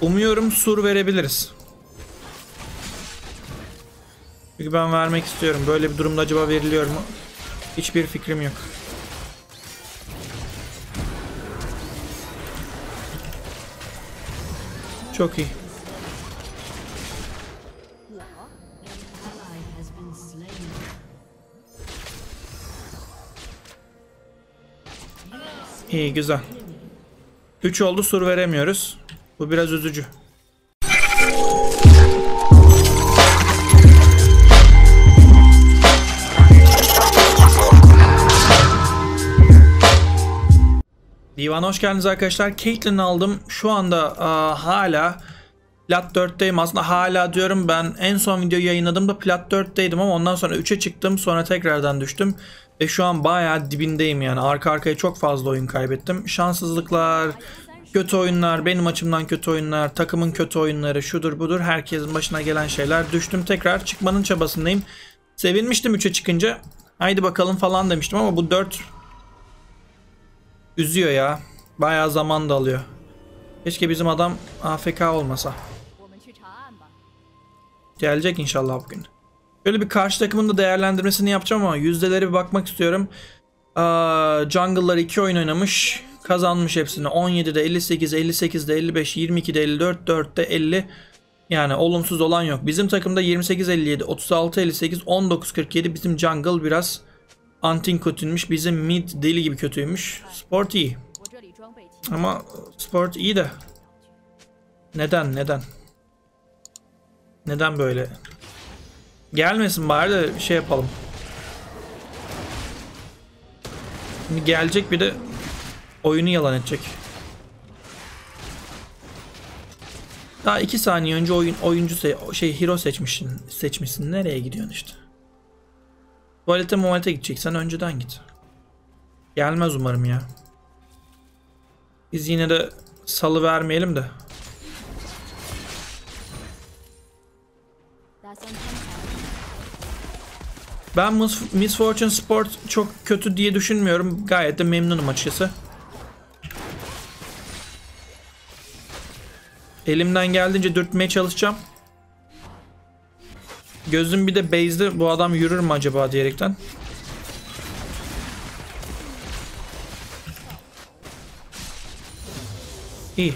Umuyorum sur verebiliriz. Çünkü ben vermek istiyorum. Böyle bir durumda acaba veriliyor mu? Hiçbir fikrim yok. Çok iyi. İyi güzel. 3 oldu sur veremiyoruz. Bu biraz üzücü. Divan hoş geldiniz arkadaşlar. Caitlyn aldım. Şu anda aa, hala Plat 4'teyim. Aslında hala diyorum ben en son videoyu yayınladığımda Plat 4'teydim ama ondan sonra 3'e çıktım. Sonra tekrardan düştüm. Ve şu an bayağı dibindeyim yani. Arka arkaya çok fazla oyun kaybettim. Şanssızlıklar, Kötü oyunlar, benim açımdan kötü oyunlar, takımın kötü oyunları, şudur budur herkesin başına gelen şeyler. Düştüm tekrar çıkmanın çabasındayım. Sevinmiştim 3'e çıkınca. Haydi bakalım falan demiştim ama bu 4 üzüyor ya. Bayağı zaman da alıyor. Keşke bizim adam AFK olmasa. Gelecek inşallah bugün. Böyle bir karşı takımın da değerlendirmesini yapacağım ama yüzdelere bir bakmak istiyorum. Ee, jungle'lar 2 oyun oynamış. Kazanmış hepsini. 17'de 58, 58'de 55, 22'de 54, 4'te 50. Yani olumsuz olan yok. Bizim takımda 28 57, 36 58, 19 47. Bizim jungle biraz antin kötüymüş. Bizim mid deli gibi kötüymüş. Sport iyi. Ama sport iyi de neden neden? Neden böyle? Gelmesin bari de şey yapalım. Şimdi gelecek bir de Oyunu yalan edecek. Daha iki saniye önce oyun oyuncu se şey hero seçmişsin. Seçmişsin. Nereye gidiyorsun işte? Tuvalete muvalete gideceksen önceden git. Gelmez umarım ya. Biz yine de salı vermeyelim de. Ben Miss Fortune Sport çok kötü diye düşünmüyorum. Gayet de memnunum açıkçası. Elimden geldiğince dürtmeye çalışacağım. Gözüm bir de base'de bu adam yürür mü acaba diyerekten. İyi.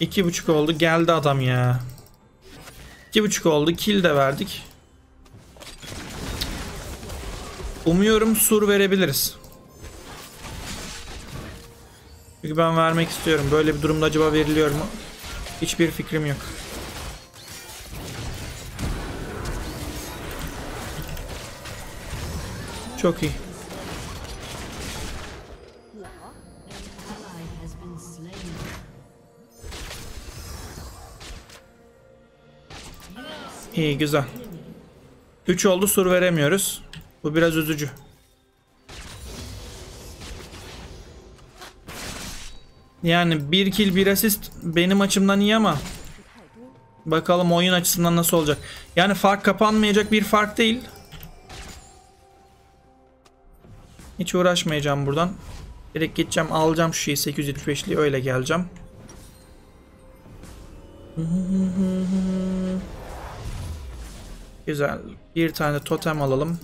İki buçuk oldu. Geldi adam ya. İki buçuk oldu. Kill de verdik. Umuyorum sur verebiliriz. Çünkü ben vermek istiyorum. Böyle bir durumda acaba veriliyor mu? Hiçbir fikrim yok. Çok iyi. İyi güzel. 3 oldu sur veremiyoruz. Bu biraz üzücü. Yani bir kill bir asist benim açımdan iyi ama bakalım oyun açısından nasıl olacak. Yani fark kapanmayacak bir fark değil. Hiç uğraşmayacağım buradan. Direkt gideceğim alacağım şu şeyi 875'liği öyle geleceğim. Güzel. Bir tane totem alalım.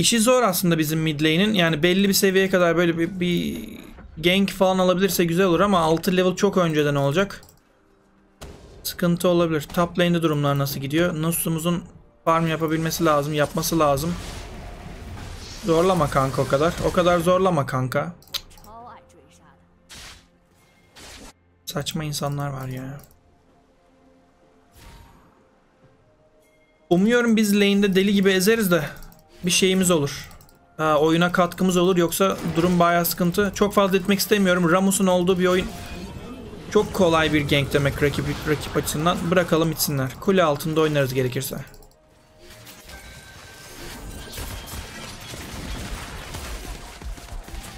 İşi zor aslında bizim mid lane'in. Yani belli bir seviyeye kadar böyle bir, bir gank falan alabilirse güzel olur ama 6 level çok önceden olacak. Sıkıntı olabilir. Top lane'de durumlar nasıl gidiyor? Nasus'umuzun farm yapabilmesi lazım, yapması lazım. Zorlama kanka o kadar. O kadar zorlama kanka. Saçma insanlar var ya. Umuyorum biz lane'de deli gibi ezeriz de bir şeyimiz olur. Ha, oyuna katkımız olur yoksa durum bayağı sıkıntı. Çok fazla etmek istemiyorum. Ramus'un olduğu bir oyun çok kolay bir gank demek rakip, rakip açısından. Bırakalım itsinler. Kule altında oynarız gerekirse.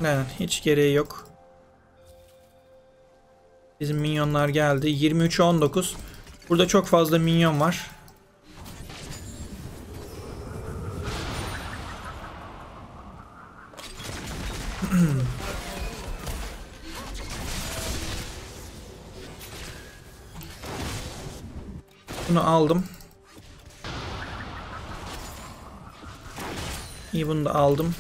Evet, hiç gereği yok. Bizim minyonlar geldi. 23'e 19. Burada çok fazla minyon var. Bunu aldım. İyi bunu da aldım.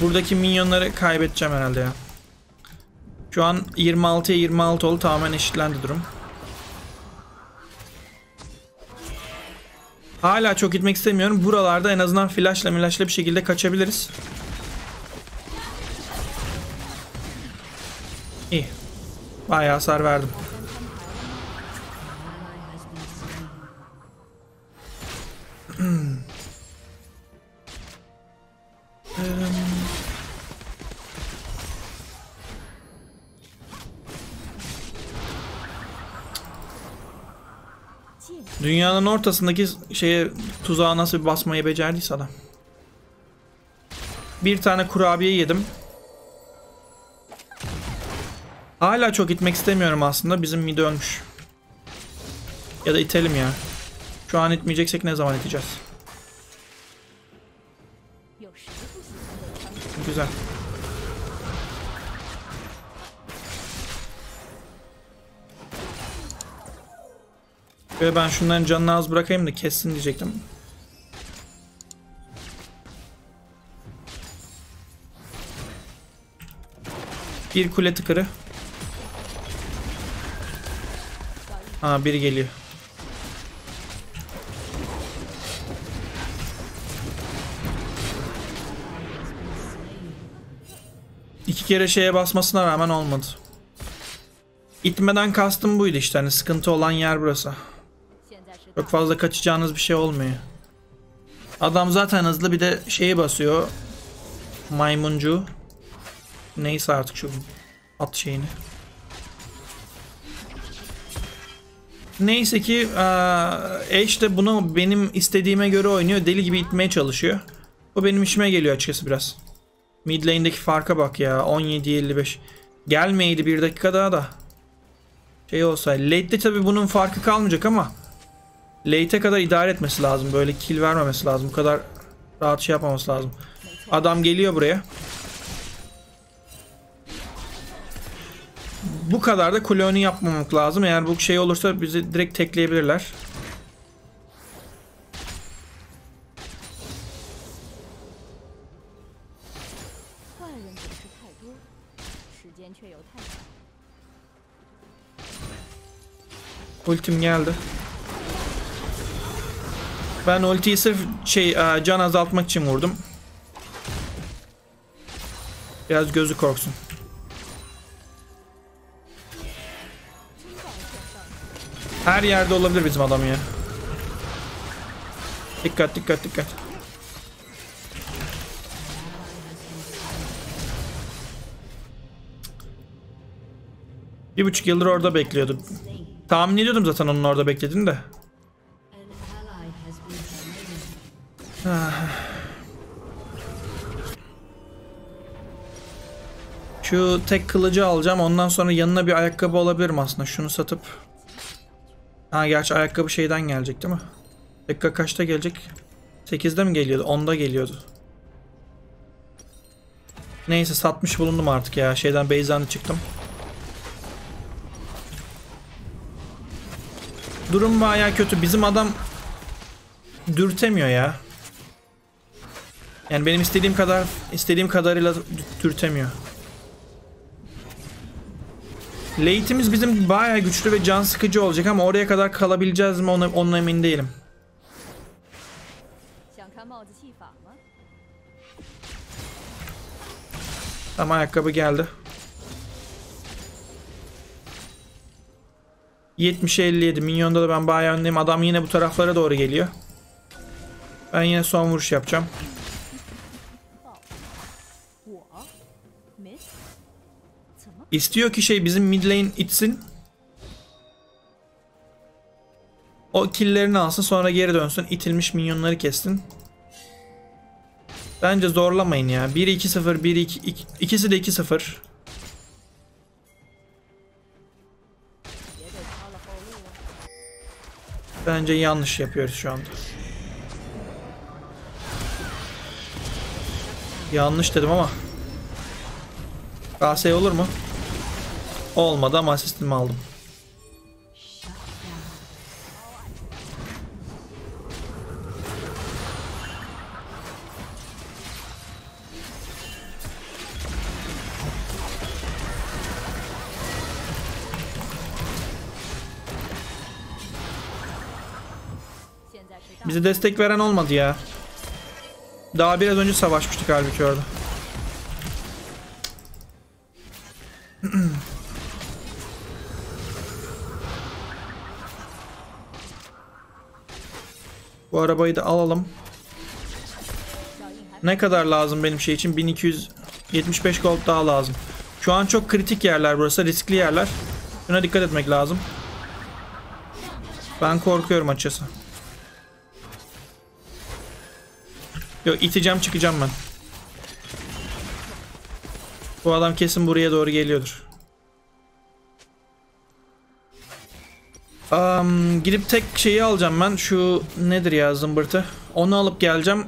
Buradaki minyonları kaybedeceğim herhalde ya. Şu an 26'ya 26 oldu. Tamamen eşitlendi durum. Hala çok gitmek istemiyorum. Buralarda en azından flashla milashla bir şekilde kaçabiliriz. İyi. Bayağı hasar verdim. Dünyanın ortasındaki şeye tuzağa nasıl bir basmayı becerdiyse adam. Bir tane kurabiye yedim. Hala çok itmek istemiyorum aslında. Bizim mid ölmüş. Ya da itelim ya. Şu an itmeyeceksek ne zaman iteceğiz? Güzel. Ve ben şunların canını az bırakayım da kessin diyecektim. Bir kule tıkırı. Ha biri geliyor. İki kere şeye basmasına rağmen olmadı. İtmeden kastım buydu işte hani sıkıntı olan yer burası. Çok fazla kaçacağınız bir şey olmuyor. Adam zaten hızlı bir de şeyi basıyor. Maymuncu. Neyse artık şu at şeyini. Neyse ki Ash de bunu benim istediğime göre oynuyor. Deli gibi itmeye çalışıyor. O benim işime geliyor açıkçası biraz. Mid lane'deki farka bak ya. 17.55. Gelmeydi bir dakika daha da. Şey olsa. Late'de tabi bunun farkı kalmayacak ama Late'e kadar idare etmesi lazım. Böyle kill vermemesi lazım. Bu kadar rahat şey yapmaması lazım. Adam geliyor buraya. Bu kadar da kloni yapmamak lazım. Eğer bu şey olursa bizi direkt tekleyebilirler. Ultim geldi. Ben ultiyi sırf şey e, can azaltmak için vurdum. Biraz gözü korksun. Her yerde olabilir bizim adam ya. Dikkat dikkat dikkat. Bir buçuk yıldır orada bekliyordu. Tahmin ediyordum zaten onun orada beklediğini de. Şu tek kılıcı alacağım. Ondan sonra yanına bir ayakkabı alabilirim aslında. Şunu satıp. Ha gerçi ayakkabı şeyden gelecek değil mi? Dakika kaçta gelecek? 8'de mi geliyordu? 10'da geliyordu. Neyse satmış bulundum artık ya. Şeyden Beyzan'da çıktım. Durum bayağı kötü. Bizim adam dürtemiyor ya. Yani benim istediğim kadar istediğim kadarıyla dürtemiyor. Late'imiz bizim bayağı güçlü ve can sıkıcı olacak ama oraya kadar kalabileceğiz mi ona, onunla emin değilim. Tam ayakkabı geldi. 70-57 minyonda da ben bayağı öndeyim. Adam yine bu taraflara doğru geliyor. Ben yine son vuruş yapacağım. İstiyor ki şey bizim mid lane itsin. O killerini alsın sonra geri dönsün. itilmiş minyonları kessin. Bence zorlamayın ya. 1-2-0, 1-2, ikisi de 2-0. Bence yanlış yapıyoruz şu anda. Yanlış dedim ama. KS olur mu? Olmadı ama asistimi aldım. Bize destek veren olmadı ya. Daha biraz önce savaşmıştık halbuki orada. Bu arabayı da alalım. Ne kadar lazım benim şey için? 1275 gold daha lazım. Şu an çok kritik yerler burası. Riskli yerler. Buna dikkat etmek lazım. Ben korkuyorum açıkçası. Yok iteceğim çıkacağım ben. Bu adam kesin buraya doğru geliyordur. Am, gidip tek şeyi alacağım ben. Şu nedir ya zımbırtı. Onu alıp geleceğim.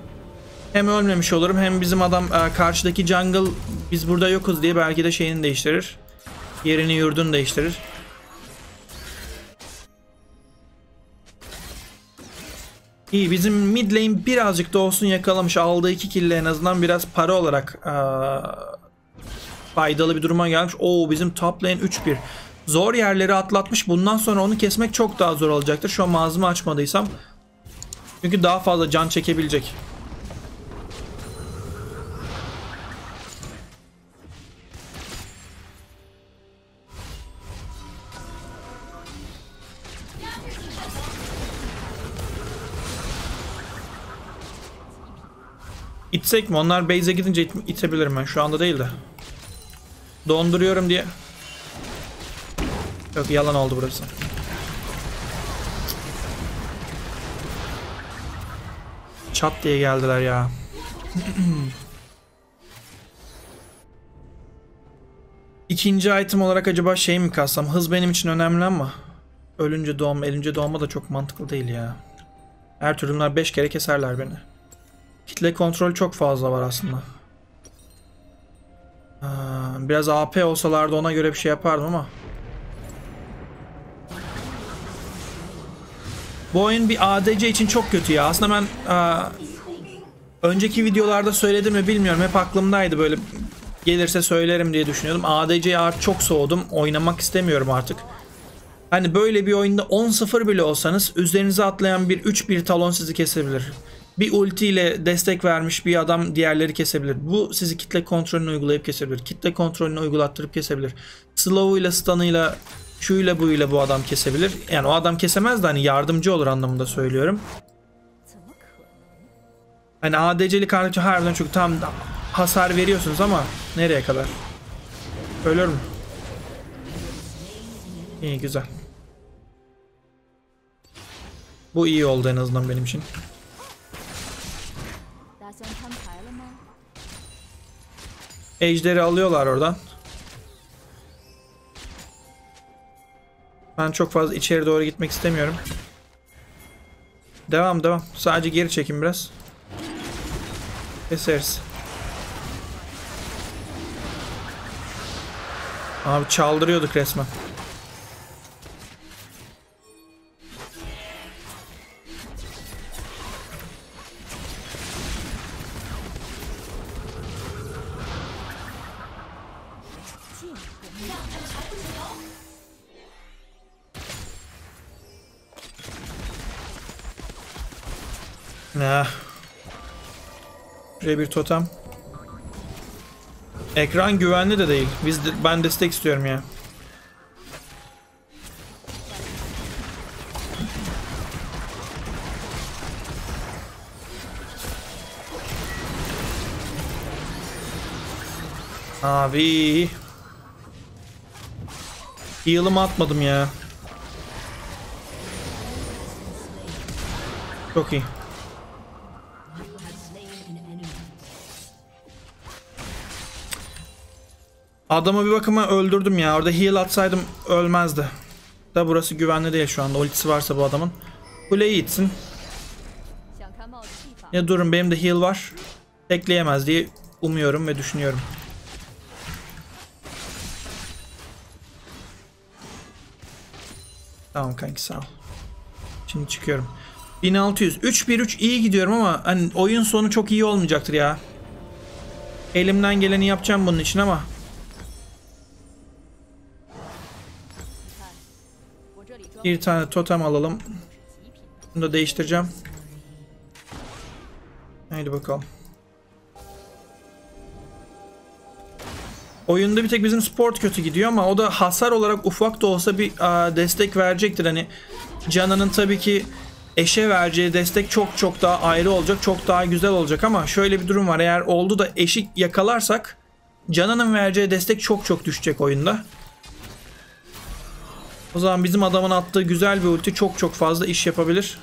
Hem ölmemiş olurum hem bizim adam e, karşıdaki jungle biz burada yokuz diye belki de şeyini değiştirir. Yerini yurdunu değiştirir. İyi bizim mid lane birazcık da olsun yakalamış. Aldığı 2 kill en azından biraz para olarak e, faydalı bir duruma gelmiş. Oo bizim top lane 3-1. Zor yerleri atlatmış. Bundan sonra onu kesmek çok daha zor olacaktır. Şu an mağazımı açmadıysam. Çünkü daha fazla can çekebilecek. İtsek mi? Onlar base'e gidince it- itebilirim ben. Şu anda değil de. Donduruyorum diye. Yok yalan oldu burası. Çat diye geldiler ya. İkinci item olarak acaba şey mi kalsam? Hız benim için önemli ama ölünce doğma, elince doğma da çok mantıklı değil ya. Her türlü bunlar 5 kere keserler beni. Kitle kontrol çok fazla var aslında. Biraz AP olsalardı ona göre bir şey yapardım ama. Bu oyun bir ADC için çok kötü ya. Aslında ben aa, önceki videolarda söyledim mi bilmiyorum. Hep aklımdaydı böyle gelirse söylerim diye düşünüyordum. ADC'ye artık çok soğudum. Oynamak istemiyorum artık. Hani böyle bir oyunda 10-0 bile olsanız üzerinize atlayan bir 3-1 talon sizi kesebilir. Bir ulti ile destek vermiş bir adam diğerleri kesebilir. Bu sizi kitle kontrolünü uygulayıp kesebilir. Kitle kontrolünü uygulattırıp kesebilir. Slow'uyla, stun'ıyla, Şuyla buyla bu adam kesebilir. Yani o adam kesemez de hani yardımcı olur anlamında söylüyorum. Hani ADC'li kardeşi harbiden çok tam hasar veriyorsunuz ama nereye kadar? Ölür mü? İyi güzel. Bu iyi oldu en azından benim için. Ejderi alıyorlar oradan. Ben çok fazla içeri doğru gitmek istemiyorum. Devam devam. Sadece geri çekin biraz. Keseriz. Abi çaldırıyorduk resmen. Şuraya bir totem. Ekran güvenli de değil. Biz de- ben destek istiyorum ya. Abi. Heal'ımı atmadım ya. Çok iyi. Adamı bir bakıma öldürdüm ya. Orada heal atsaydım ölmezdi. Da burası güvenli değil şu anda. Ultisi varsa bu adamın. Kuleyi itsin. Ya durun benim de heal var. Tekleyemez diye umuyorum ve düşünüyorum. Tamam kanki sağ ol. Şimdi çıkıyorum. 1600. 3-1-3 iyi gidiyorum ama hani oyun sonu çok iyi olmayacaktır ya. Elimden geleni yapacağım bunun için ama Bir tane totem alalım. Bunu da değiştireceğim. Haydi bakalım. Oyunda bir tek bizim sport kötü gidiyor ama o da hasar olarak ufak da olsa bir a, destek verecektir. Hani Canan'ın tabii ki eşe vereceği destek çok çok daha ayrı olacak. Çok daha güzel olacak ama şöyle bir durum var. Eğer oldu da eşi yakalarsak Canan'ın vereceği destek çok çok düşecek oyunda. O zaman bizim adamın attığı güzel bir ulti çok çok fazla iş yapabilir.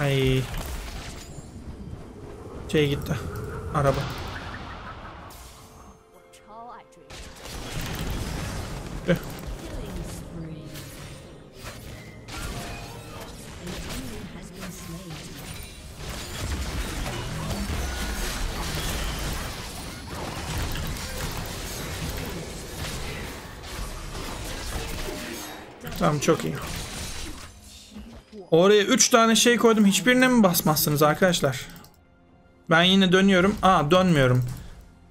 Ay. Şey gitti. Araba. Tamam çok iyi. Oraya 3 tane şey koydum. Hiçbirine mi basmazsınız arkadaşlar? Ben yine dönüyorum. Aa dönmüyorum.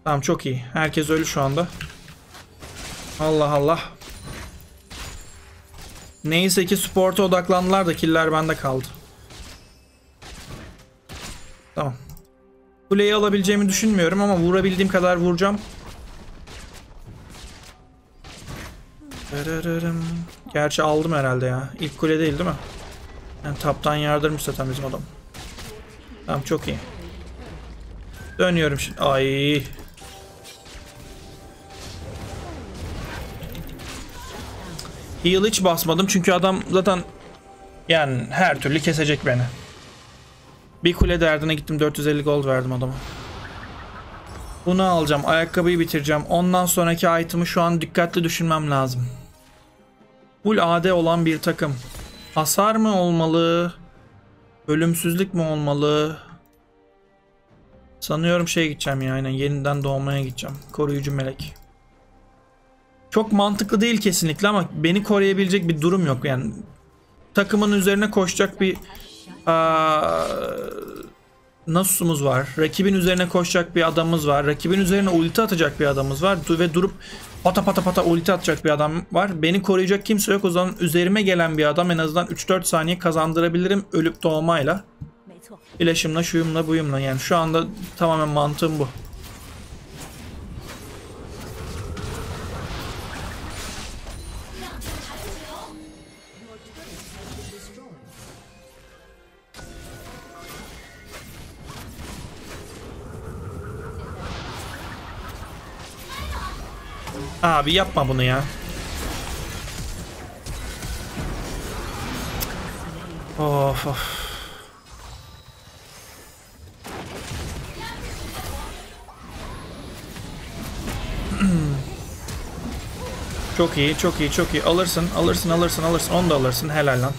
Tamam çok iyi. Herkes ölü şu anda. Allah Allah. Neyse ki sporta odaklandılar da killer bende kaldı. Tamam. Kuleyi alabileceğimi düşünmüyorum ama vurabildiğim kadar vuracağım. Dırırırım. Gerçi aldım herhalde ya. İlk kule değil değil mi? Yani taptan yardırmış zaten bizim adam. Tamam çok iyi. Dönüyorum şimdi. Ay. Heal hiç basmadım çünkü adam zaten yani her türlü kesecek beni. Bir kule derdine gittim 450 gold verdim adama. Bunu alacağım. Ayakkabıyı bitireceğim. Ondan sonraki item'ı şu an dikkatli düşünmem lazım. Full AD olan bir takım. Hasar mı olmalı? Ölümsüzlük mü olmalı? Sanıyorum şeye gideceğim ya aynen yeniden doğmaya gideceğim. Koruyucu melek. Çok mantıklı değil kesinlikle ama beni koruyabilecek bir durum yok yani. Takımın üzerine koşacak bir aa, Nasus'umuz var. Rakibin üzerine koşacak bir adamımız var. Rakibin üzerine ulti atacak bir adamımız var. Ve durup pata pata pata ulti atacak bir adam var. Beni koruyacak kimse yok. O zaman üzerime gelen bir adam en azından 3-4 saniye kazandırabilirim ölüp doğmayla. İlaçımla, şuyumla, buyumla. Yani şu anda tamamen mantığım bu. Abi yapma bunu ya. Of of. Çok iyi, çok iyi, çok iyi. Alırsın, alırsın, alırsın, alırsın. Onu da alırsın. Helal lan.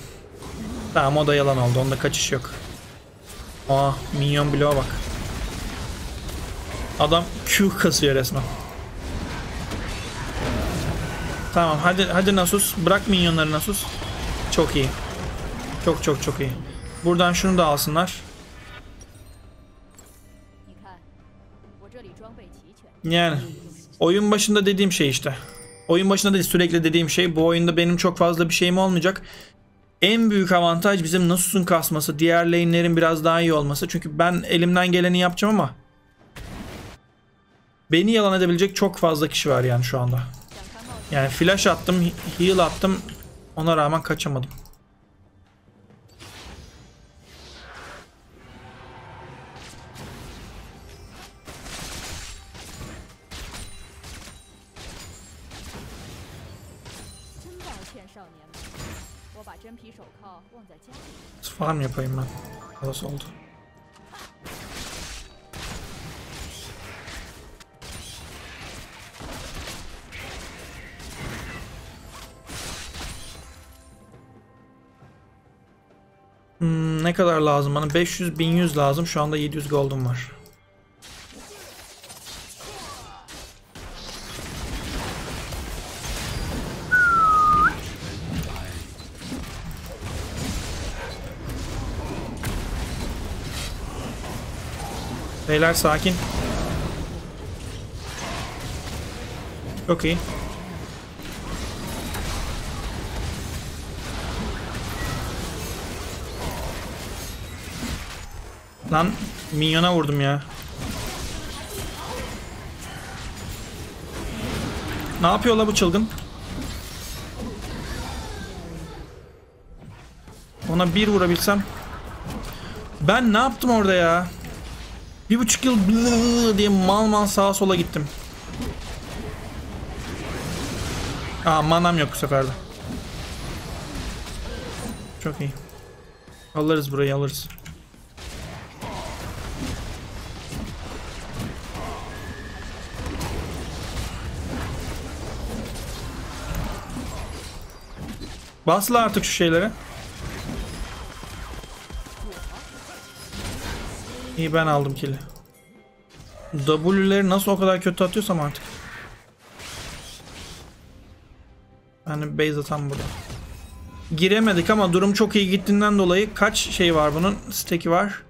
Tamam o da yalan oldu. Onda kaçış yok. Aa, minyon bloğa bak. Adam Q kasıyor resmen. Tamam hadi hadi Nasus. Bırak minyonları Nasus. Çok iyi. Çok çok çok iyi. Buradan şunu da alsınlar. Yani oyun başında dediğim şey işte. Oyun başında da sürekli dediğim şey bu oyunda benim çok fazla bir şeyim olmayacak. En büyük avantaj bizim Nasus'un kasması, diğer lane'lerin biraz daha iyi olması. Çünkü ben elimden geleni yapacağım ama beni yalan edebilecek çok fazla kişi var yani şu anda. Yani flash attım, heal attım. Ona rağmen kaçamadım. Farm yapayım ben. Nasıl oldu? Ne kadar lazım bana? 500 1100 lazım. Şu anda 700 gold'um var. Beyler sakin. Çok iyi. Lan minyona vurdum ya. Ne yapıyor la bu çılgın? Ona bir vurabilsem. Ben ne yaptım orada ya? Bir buçuk yıl diye mal mal sağa sola gittim. Aa manam yok bu sefer de. Çok iyi. Alırız burayı alırız. Basla artık şu şeylere. İyi ben aldım kill'i. W'leri nasıl o kadar kötü atıyorsam artık. Yani base atan burada. Giremedik ama durum çok iyi gittiğinden dolayı kaç şey var bunun? Stack'i var.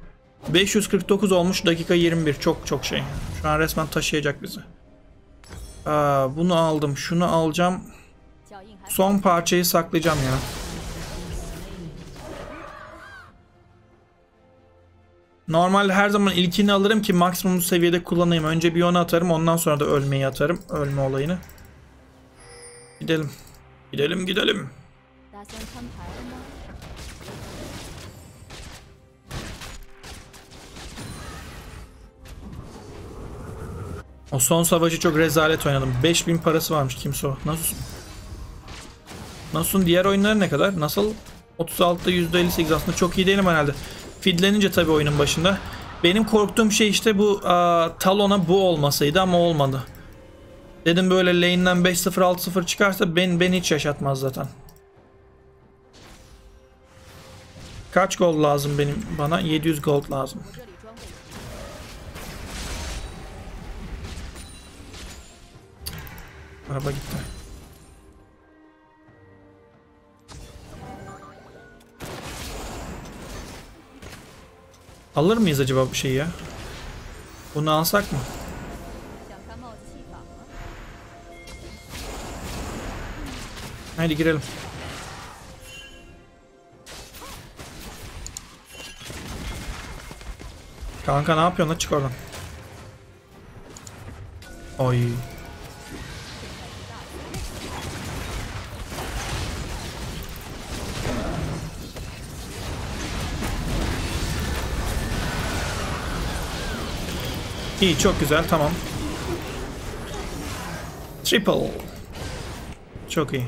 549 olmuş dakika 21. Çok çok şey. Şu an resmen taşıyacak bizi. Aa, bunu aldım. Şunu alacağım. Son parçayı saklayacağım ya. Normal her zaman ilkini alırım ki maksimum seviyede kullanayım. Önce bir onu atarım ondan sonra da ölmeyi atarım. Ölme olayını. Gidelim. Gidelim gidelim. O son savaşı çok rezalet oynadım. 5000 parası varmış kimse o. Nasıl? Nasus'un diğer oyunları ne kadar? Nasıl? 36'da %58 aslında çok iyi değilim herhalde. Fidlenince tabii oyunun başında. Benim korktuğum şey işte bu a, Talon'a bu olmasaydı ama olmadı. Dedim böyle lane'den 5-0 6-0 çıkarsa ben beni hiç yaşatmaz zaten. Kaç gold lazım benim bana? 700 gold lazım. Araba gitti. Alır mıyız acaba bu şeyi ya? Bunu alsak mı? Haydi girelim. Kanka ne yapıyorsun? Çık oradan. Oy. İyi çok güzel tamam. Triple. Çok iyi.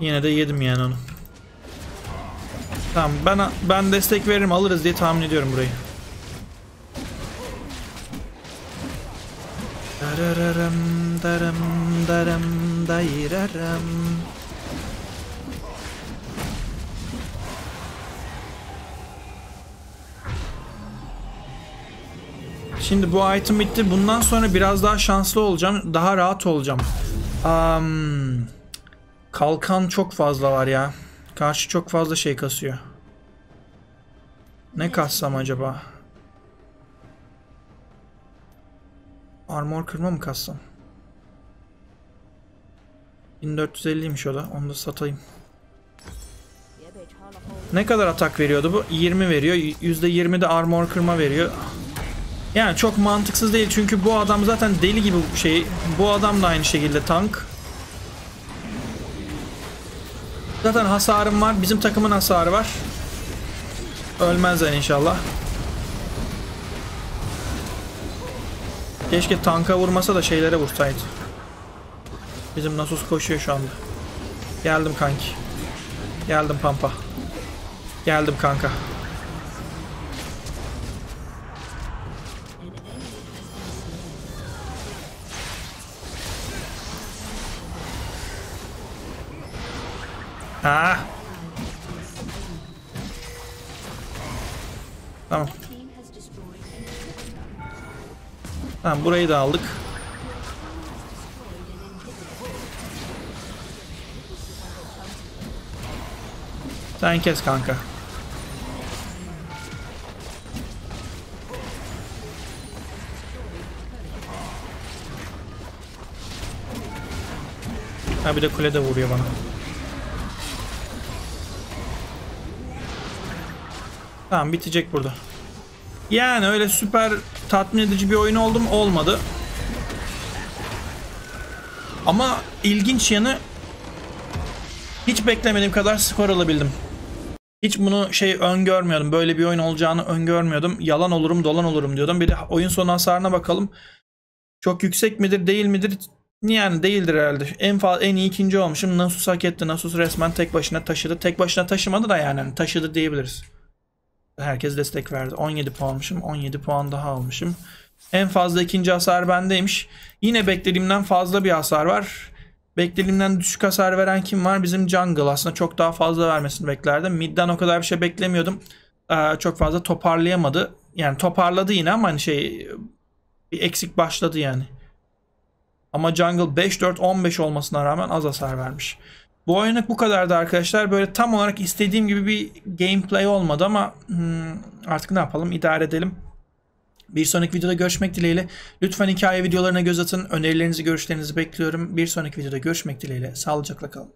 Yine de yedim yani onu. Tamam ben ben destek veririm alırız diye tahmin ediyorum burayı. Darararam, daram, daram, dayiraram. Şimdi bu item bitti. Bundan sonra biraz daha şanslı olacağım. Daha rahat olacağım. Um, kalkan çok fazla var ya. Karşı çok fazla şey kasıyor. Ne kassam acaba? Armor kırma mı kassam? 1450'ymiş o da. Onu da satayım. Ne kadar atak veriyordu bu? 20 veriyor. %20 de armor kırma veriyor. Yani çok mantıksız değil çünkü bu adam zaten deli gibi şey. Bu adam da aynı şekilde tank. Zaten hasarım var. Bizim takımın hasarı var. Ölmezler inşallah. Keşke tanka vurmasa da şeylere vursaydı. Bizim Nasus koşuyor şu anda. Geldim kanki. Geldim Pampa. Geldim kanka. Ha. Tamam. Tamam burayı da aldık. Sen kes kanka. Ha bir de kule de vuruyor bana. Tamam bitecek burada. Yani öyle süper tatmin edici bir oyun oldu mu? Olmadı. Ama ilginç yanı hiç beklemediğim kadar skor alabildim. Hiç bunu şey öngörmüyordum. Böyle bir oyun olacağını öngörmüyordum. Yalan olurum, dolan olurum diyordum. Bir de oyun sonu hasarına bakalım. Çok yüksek midir, değil midir? Yani değildir herhalde. En fazla en iyi ikinci olmuşum. Nasus hak etti. Nasus resmen tek başına taşıdı. Tek başına taşımadı da yani hani taşıdı diyebiliriz. Herkes destek verdi. 17 puanmışım. 17 puan daha almışım. En fazla ikinci hasar bendeymiş. Yine beklediğimden fazla bir hasar var. Beklediğimden düşük hasar veren kim var? Bizim Jungle. Aslında çok daha fazla vermesini beklerdim. Mid'den o kadar bir şey beklemiyordum. Ee, çok fazla toparlayamadı. Yani toparladı yine ama hani şey bir eksik başladı yani. Ama Jungle 5-4-15 olmasına rağmen az hasar vermiş. Bu oyunluk bu kadardı arkadaşlar. Böyle tam olarak istediğim gibi bir gameplay olmadı ama hmm, artık ne yapalım idare edelim. Bir sonraki videoda görüşmek dileğiyle. Lütfen hikaye videolarına göz atın. Önerilerinizi, görüşlerinizi bekliyorum. Bir sonraki videoda görüşmek dileğiyle. Sağlıcakla kalın.